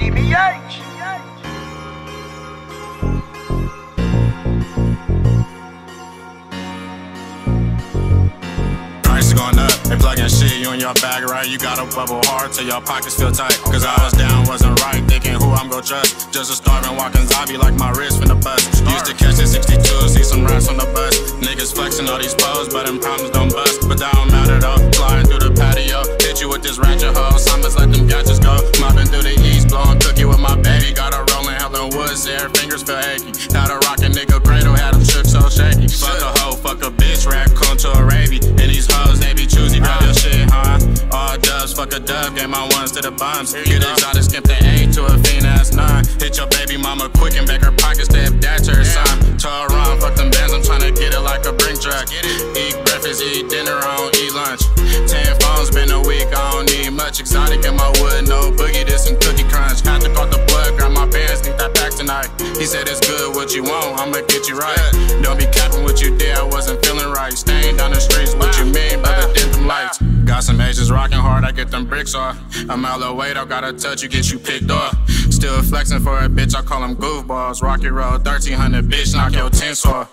DBH. Prices going up, they shit, you in your bag, right? You gotta bubble hard till your pockets feel tight. Cause I was down, wasn't right, thinking who I'm gon' trust. Just a starving walking zombie like my wrist from the bus. Used to catch the 62, see some rats on the bus. Niggas flexing all these pose, but them problems ratchet summers let them gadgets go. Mobbing through the east, blowing cookie with my baby. Got a rolling hell in woods, there, fingers feel achy. Had a rockin' nigga cradle, had him shook so shaky. Fuck a hoe, fuck a bitch, raccoon to a ravy. And these hoes, they be choosy, grab your shit, huh? All dubs, fuck a dub, get my ones to the bums. Get exotic, skip the A to a fiend ass nine. He said it's good, what you want, I'ma get you right. Don't be capping what you did, I wasn't feeling right. Staying down the streets, what you mean, brother, dim them lights. Got some Asians rocking hard, I get them bricks off. A mile away, don't gotta touch you, get you picked off. Still flexing for a bitch, I call them goofballs. Rocky Road, 1300, bitch, knock your tents off.